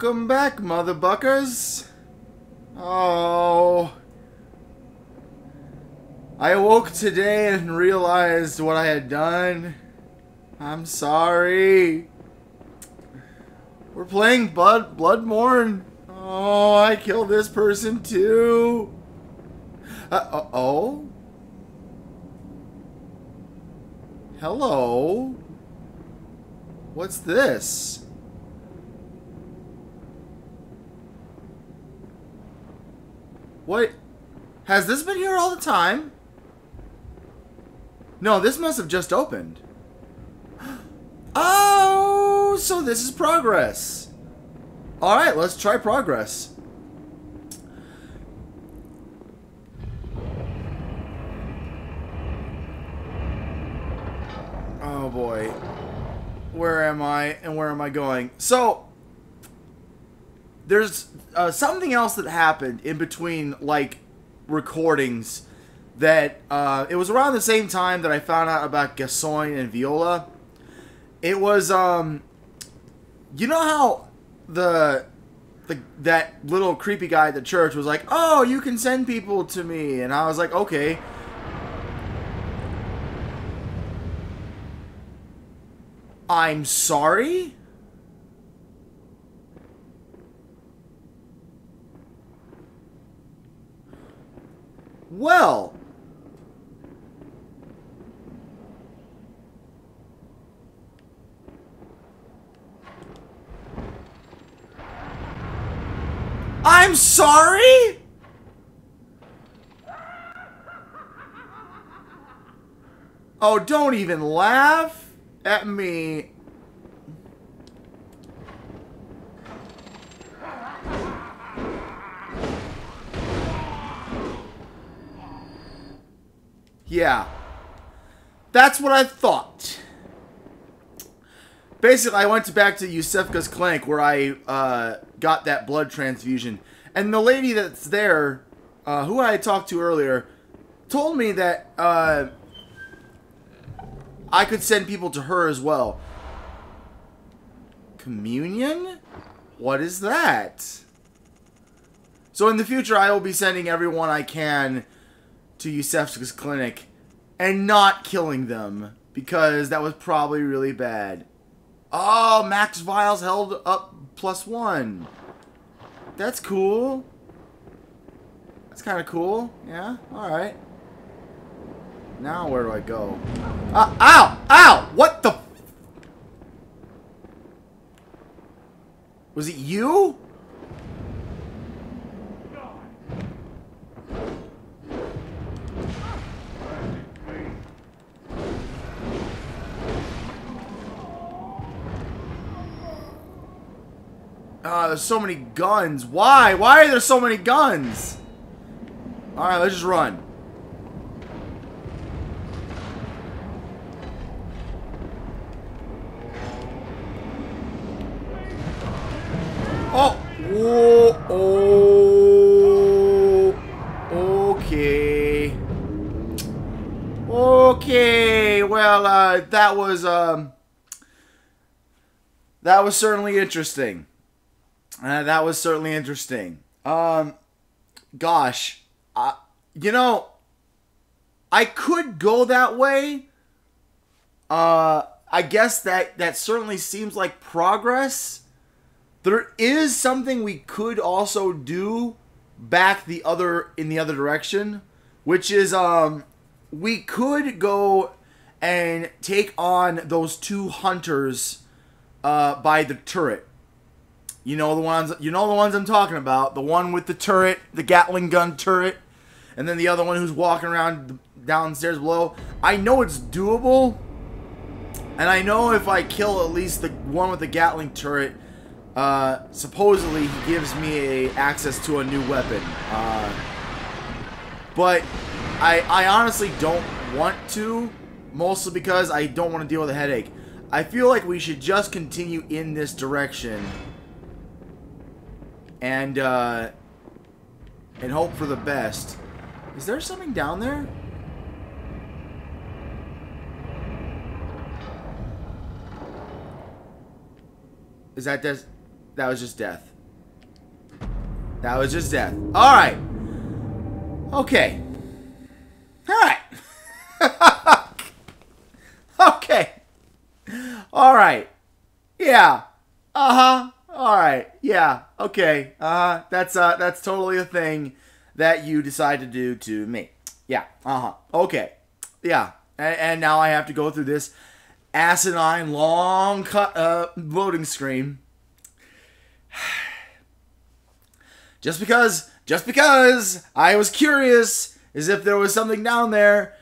Welcome back, motherbuckers. Oh. I awoke today and realized what I had done. I'm sorry. We're playing Blood Bloodborne. Oh, I killed this person too. Uh, uh oh. Hello. What's this? What? Has this been here all the time? No, this must have just opened. Oh, so this is progress. Alright, let's try progress. Oh boy. Where am I and where am I going? So, there's uh, something else that happened in between, like, recordings that uh, it was around the same time that I found out about Gascoigne and Viola. It was, um, you know how the the that little creepy guy at the church was like, "Oh, you can send people to me," and I was like, "Okay." I'm sorry? Well, I'm sorry? Oh, don't even laugh at me. Yeah. That's what I thought. Basically, I went back to Iosefka's clinic where I uh, got that blood transfusion. And the lady that's there, uh, who I talked to earlier, told me that uh, I could send people to her as well. Communion? What is that? So in the future, I will be sending everyone I can to Iosefka's clinic and not killing them because that was probably really bad. Oh, max vials held up plus one. That's cool. That's kind of cool. Yeah, alright. Now where do I go? Uh, ow! Ow! What the... Was it you? There's so many guns. Why? Why are there so many guns? Alright, let's just run. Oh! Whoa! Oh! Okay. Okay. Well, uh, that was, um... That was certainly interesting. Uh, that was certainly interesting. Um, gosh, uh, you know, I could go that way. Uh, I guess that that certainly seems like progress. There is something we could also do back the other in the other direction, which is um, we could go and take on those two hunters uh, by the turret. You know the ones you know the ones I'm talking about. The one with the turret, the Gatling gun turret, and then the other one who's walking around downstairs below. I know it's doable. And I know if I kill at least the one with the Gatling turret, uh, supposedly he gives me a access to a new weapon. Uh, but I, I honestly don't want to, mostly because I don't want to deal with a headache. I feel like we should just continue in this direction and uh, and hope for the best. Is there something down there? Is that des that was just death. That was just death. Alright. Okay. Alright. okay. Alright. Yeah. Uh-huh. Alright. Yeah. Okay. Uh-huh. That's uh that's totally a thing that you decide to do to me. Yeah. Uh-huh. Okay. Yeah. And, and now I have to go through this asinine long cut uh loading screen. just because just because I was curious as if there was something down there.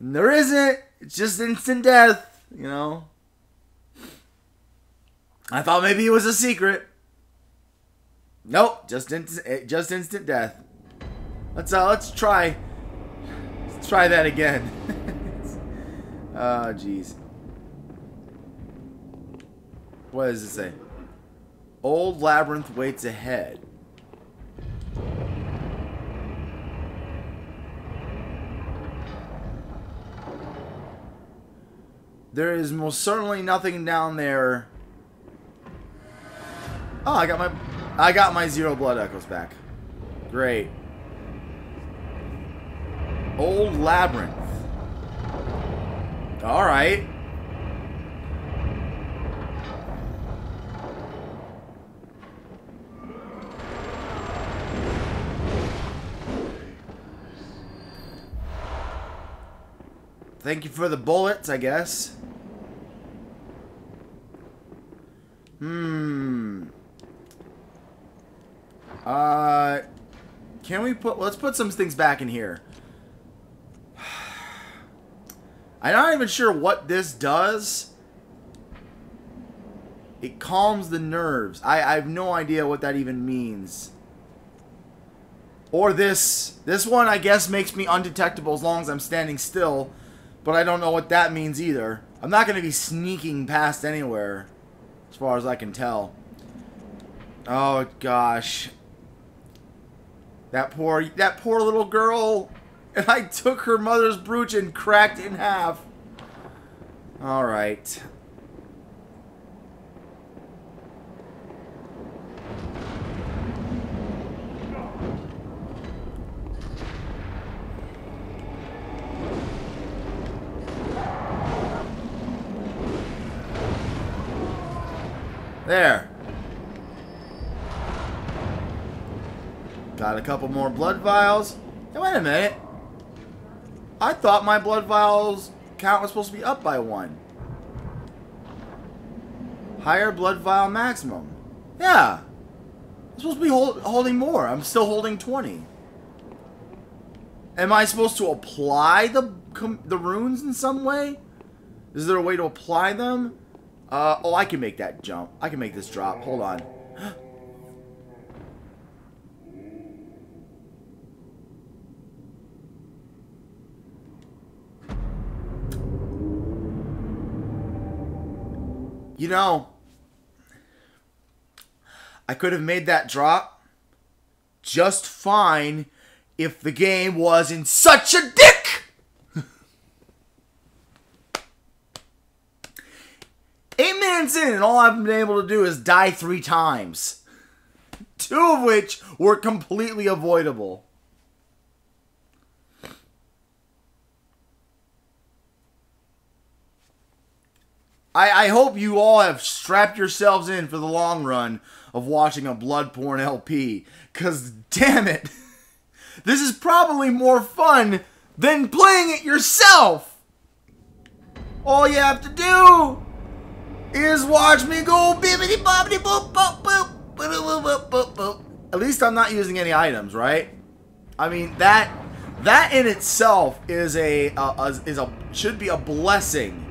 And there isn't. It's just instant death, you know. I thought maybe it was a secret. Nope, just instant, just instant death. Let's uh, let's try, let's try that again. oh, jeez. What does it say? Old labyrinth waits ahead. There is most certainly nothing down there. Oh, I got my I got my zero blood echoes back. Great. Old labyrinth. All right. Thank you for the bullets, I guess. Hmm. Uh, can we put? Let's put some things back in here. I'm not even sure what this does. It calms the nerves. I, I have no idea what that even means. Or this. This one, I guess, makes me undetectable as long as I'm standing still. But I don't know what that means either. I'm not going to be sneaking past anywhere. As far as I can tell. Oh, gosh. That poor, that poor little girl. And I took her mother's brooch and cracked it in half. Alright. There. Got a couple more blood vials. Hey, wait a minute. I thought my blood vials count was supposed to be up by one. Higher blood vial maximum. Yeah. I'm supposed to be hold, holding more. I'm still holding 20. Am I supposed to apply the the runes in some way? Is there a way to apply them? Uh, oh, I can make that jump. I can make this drop. Hold on. You know, I could have made that drop just fine if the game wasn't such a dick! Eight minutes in, and all I've been able to do is die three times. Two of which were completely avoidable. I, I hope you all have strapped yourselves in for the long run of watching a blood porn LP. Because, damn it, this is probably more fun than playing it yourself. All you have to do is watch me go bibbity bobbity boop boop boop boop boop boop boop. At least I'm not using any items, right? I mean that that in itself is a, uh, a is a should be a blessing.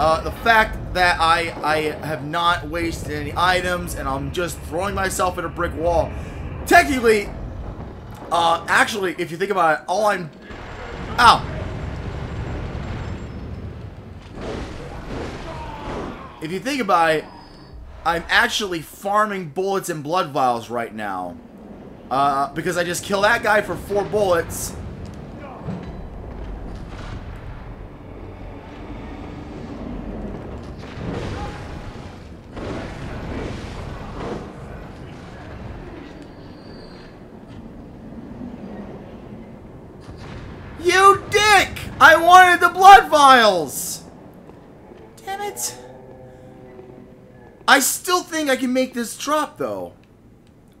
Uh, the fact that I I have not wasted any items and I'm just throwing myself at a brick wall. Technically, uh, actually, if you think about it, all I'm, ow. if you think about it, I'm actually farming bullets and blood vials right now. Uh, because I just kill that guy for four bullets. I wanted the vials! Damn it. I still think I can make this drop, though.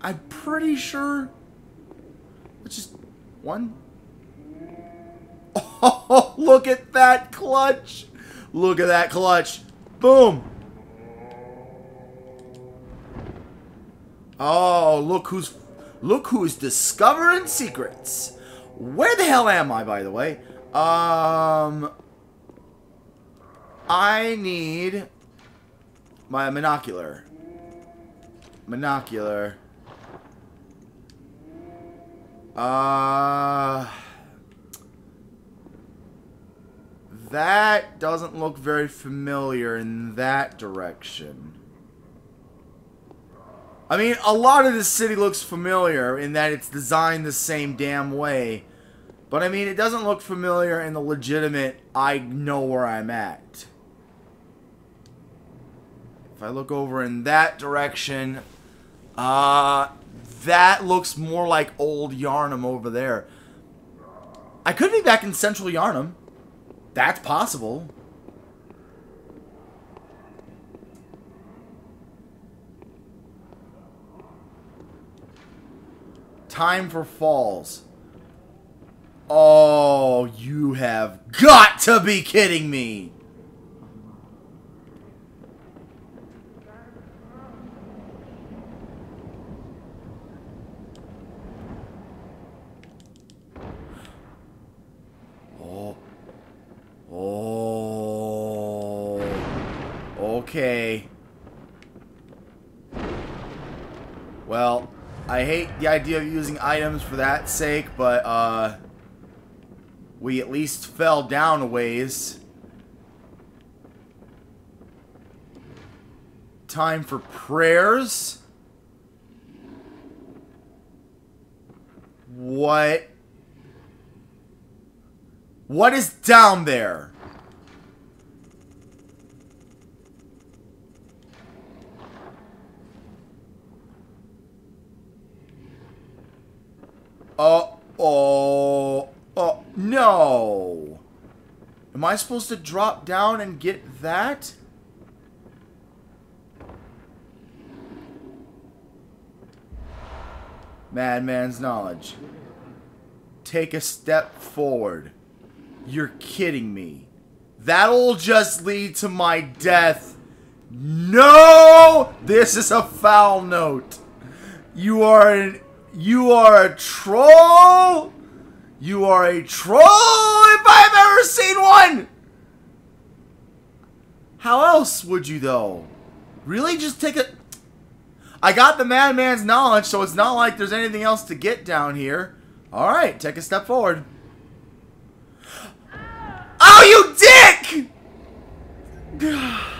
I'm pretty sure... Let's just... One? Oh, look at that clutch! Look at that clutch. Boom! Oh, look who's... Look who's discovering secrets. Where the hell am I, by the way? Um... I need my monocular. Monocular. Uh... That doesn't look very familiar in that direction. I mean, a lot of this city looks familiar in that it's designed the same damn way. But I mean, it doesn't look familiar in the legitimate, I know where I'm at. If I look over in that direction, uh, that looks more like old Yharnam over there. I could be back in central Yharnam. That's possible. Time for falls. Oh, you have got to be kidding me! Oh. Oh. Okay. Well, I hate the idea of using items for that sake, but, uh... We at least fell down a ways. Time for prayers. What? What is down there? Uh oh. Oh, no. Am I supposed to drop down and get that? Madman's knowledge. Take a step forward. You're kidding me. That'll just lead to my death. No! This is a foul note. You are an you are a troll? You are a troll if I've ever seen one! How else would you, though? Really? Just take a... I got the madman's knowledge, so it's not like there's anything else to get down here. Alright, take a step forward. Oh, you dick!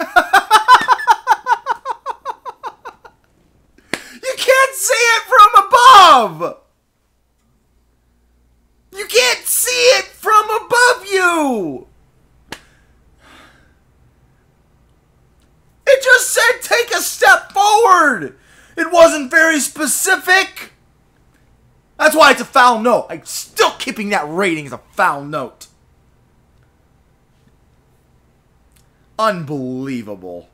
you can't see it from above! You can't see it from above you! It just said take a step forward! It wasn't very specific! That's why it's a foul note. I'm still keeping that rating as a foul note. Unbelievable.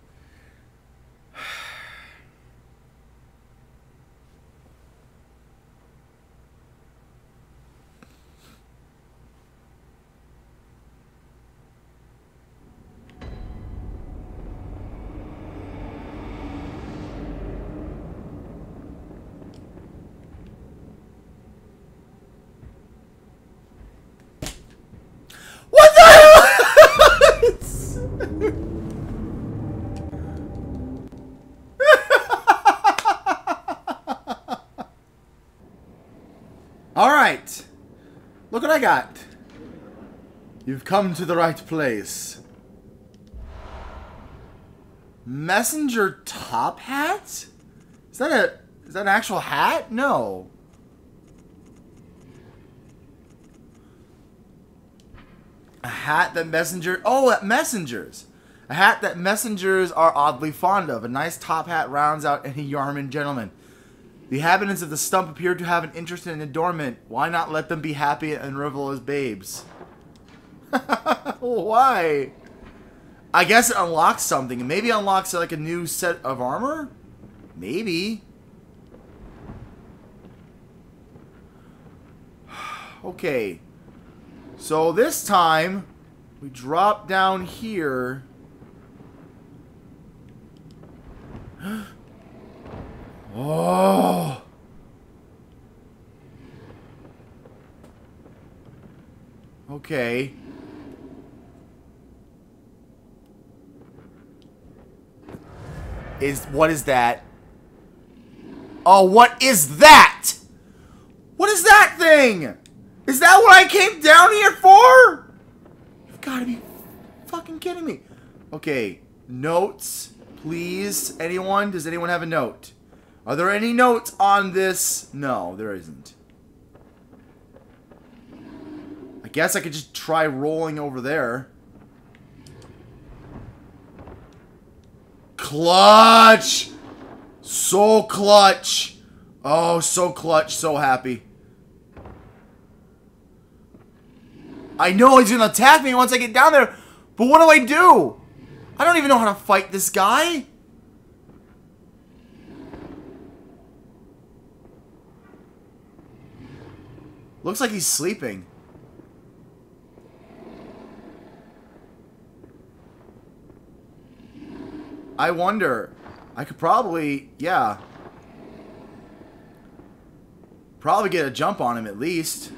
What the hell? All right. Look what I got. You've come to the right place. Messenger top hat? Is that a is that an actual hat? No. A hat that messenger oh at messengers. A hat that messengers are oddly fond of. A nice top hat rounds out any Yharnam gentleman. The inhabitants of the stump appear to have an interest in adornment. Why not let them be happy and revel as babes? Why? I guess it unlocks something. Maybe unlocks like a new set of armor? Maybe. okay. So this time, we drop down here. oh. Okay. Is what is that? Oh, what is that? What is that thing? Is that what I came down here for? You've got to be fucking kidding me. Okay, notes, please. Anyone? Does anyone have a note? Are there any notes on this? No, there isn't. I guess I could just try rolling over there. Clutch! So clutch! Oh, so clutch, so happy. I know he's gonna attack me once I get down there, but what do I do? I don't even know how to fight this guy. Looks like he's sleeping. I wonder. I could probably, yeah. Probably get a jump on him at least.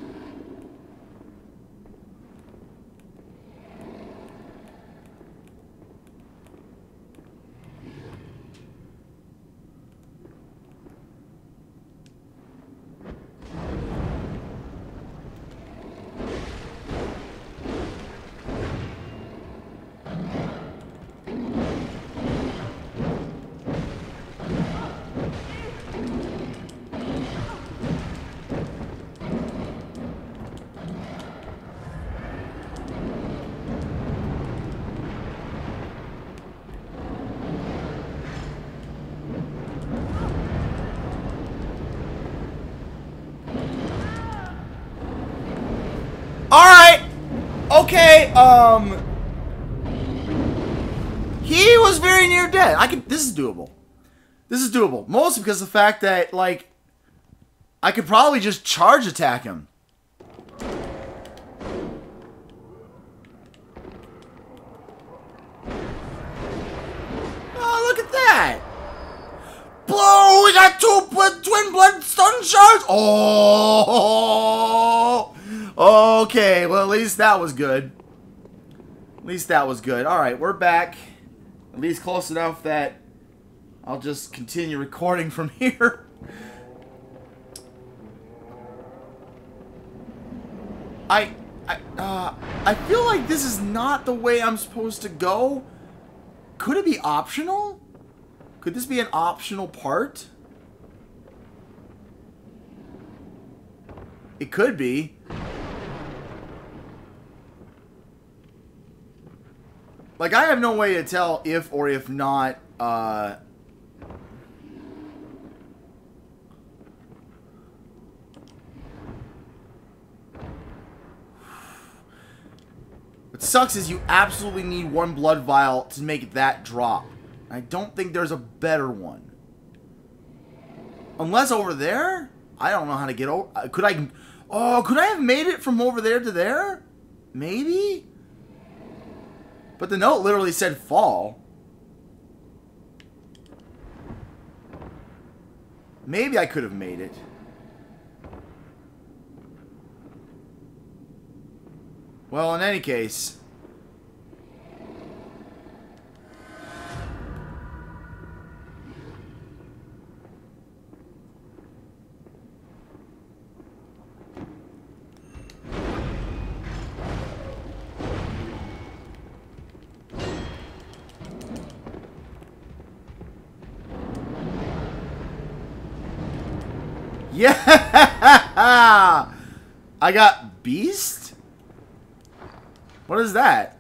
Um... He was very near dead. I can. This is doable. This is doable. Mostly because of the fact that, like... I could probably just charge attack him. Oh, look at that! Blow! We got two twin blood stone shards! Oh! Okay, well at least that was good. Least that was good. Alright, we're back. At least close enough that I'll just continue recording from here. I I uh I feel like this is not the way I'm supposed to go. Could it be optional? Could this be an optional part? It could be. Like, I have no way to tell if or if not, uh... What sucks is you absolutely need one blood vial to make that drop. I don't think there's a better one. Unless over there? I don't know how to get over... Could I... Oh, could I have made it from over there to there? Maybe? But the note literally said fall. Maybe I could have made it. Well, in any case... Yeah! I got Beast? What is that?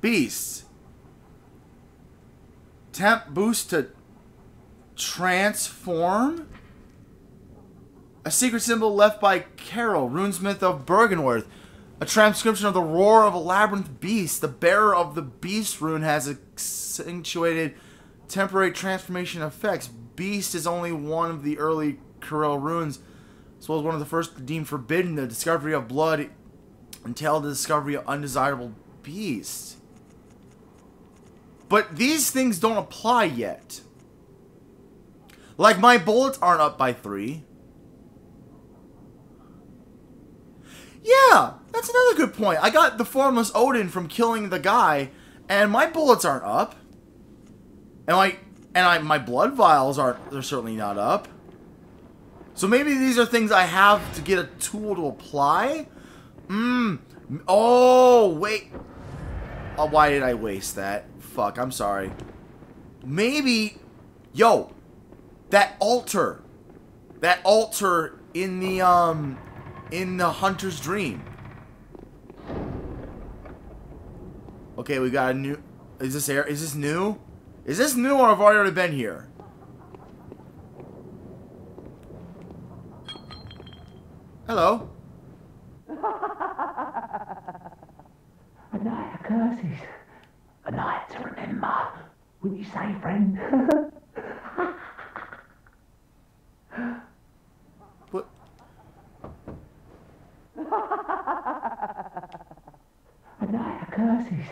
Beast. Temp boost to Transform? A secret symbol left by Caryll, runesmith of Byrgenwerth. A transcription of the roar of a labyrinth beast. The bearer of the beast rune has accentuated temporary transformation effects. Beast is only one of the early Caryll runes, as well as one of the first deemed forbidden. The discovery of blood entailed the discovery of undesirable beasts. But these things don't apply yet. Like, my bullets aren't up by three. Yeah, that's another good point. I got the Formless Oedon from killing the guy, and my bullets aren't up. And my and I my blood vials aren't they're certainly not up. So maybe these are things I have to get a tool to apply? Mmm. Oh, wait. Oh, why did I waste that? Fuck, I'm sorry. Maybe... Yo. That altar. That altar in the, um... In the Hunter's Dream. Okay, we got a new... Is this air? Is this new? Is this new or have I already been here? Hello. A night of curses. A night to remember. Wouldn't you say, friend? What? A night of curses.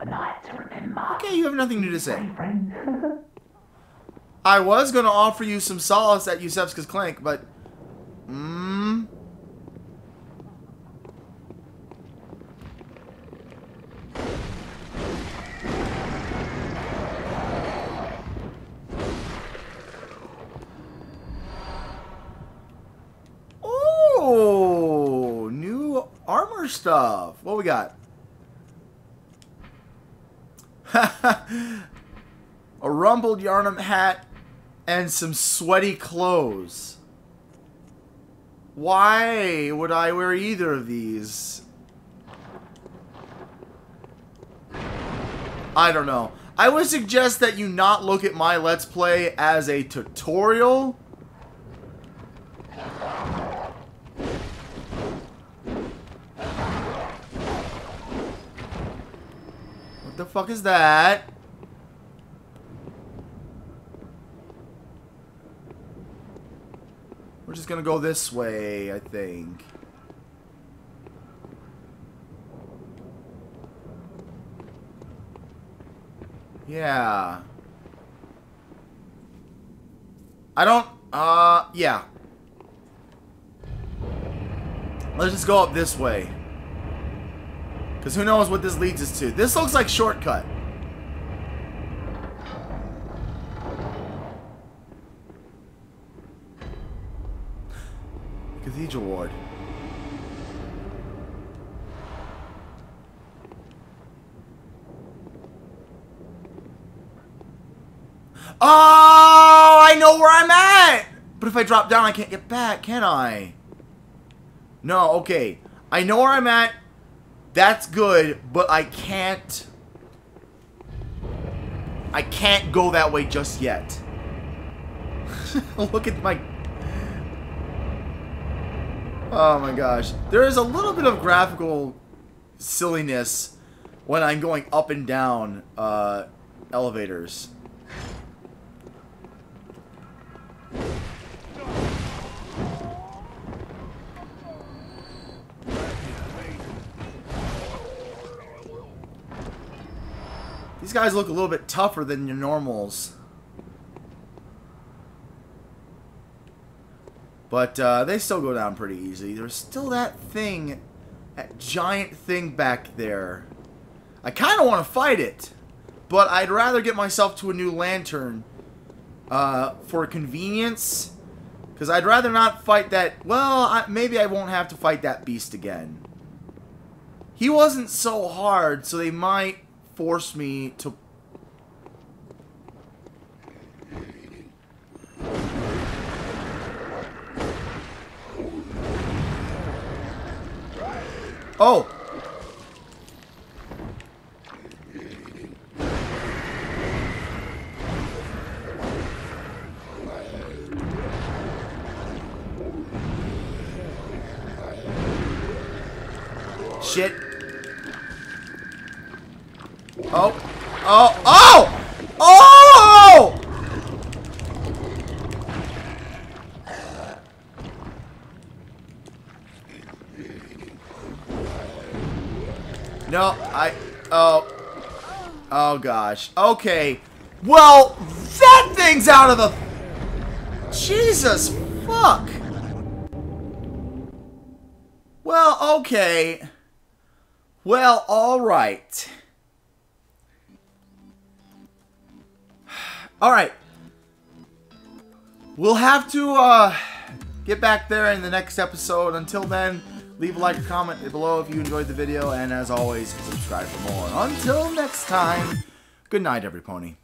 A night to remember. Okay, you have nothing new to say. I was going to offer you some solace at Iosefka's Clank, but... Mmm... Oh, new armor stuff. What we got? a rumpled Yharnam hat and some sweaty clothes. Why would I wear either of these? I don't know. I would suggest that you not look at my Let's Play as a tutorial. The fuck is that? We're just gonna go this way, I think. Yeah. I don't, uh, yeah. Let's just go up this way. Because who knows what this leads us to. This looks like shortcut. Cathedral Ward. Oh, I know where I'm at! But if I drop down, I can't get back, can I? No, okay. I know where I'm at. That's good, but I can't... I can't go that way just yet. Look at my... Oh my gosh. There is a little bit of graphical silliness when I'm going up and down uh, elevators. Guys look a little bit tougher than your normals. But uh, they still go down pretty easy. There's still that thing, that giant thing back there. I kind of want to fight it, but I'd rather get myself to a new lantern uh, for convenience. Because I'd rather not fight that... Well, I, maybe I won't have to fight that beast again. He wasn't so hard, so they might force me to... Oh! Shit. Oh. Oh. Oh! Oh! No, I... Oh. Oh, gosh. Okay. Well, that thing's out of the... Jesus fuck. Well, okay. Well, alright. Alright. We'll have to, uh, get back there in the next episode. Until then, leave a like or comment below if you enjoyed the video. And as always, subscribe for more. Until next time, good night, every pony.